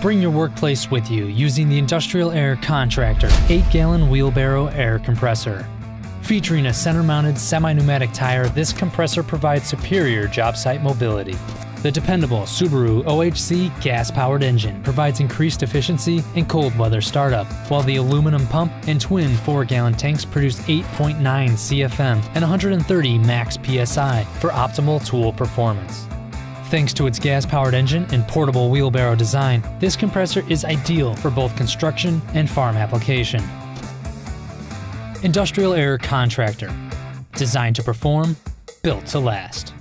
Bring your workplace with you using the Industrial Air Contractor 8 gallon wheelbarrow air compressor. Featuring a center mounted semi pneumatic tire, this compressor provides superior job site mobility. The dependable Subaru OHC gas powered engine provides increased efficiency and cold weather startup, while the aluminum pump and twin 4 gallon tanks produce 8.9 CFM and 130 max PSI for optimal tool performance. Thanks to its gas powered engine and portable wheelbarrow design, this compressor is ideal for both construction and farm application. Industrial Air Contractor. Designed to perform, built to last.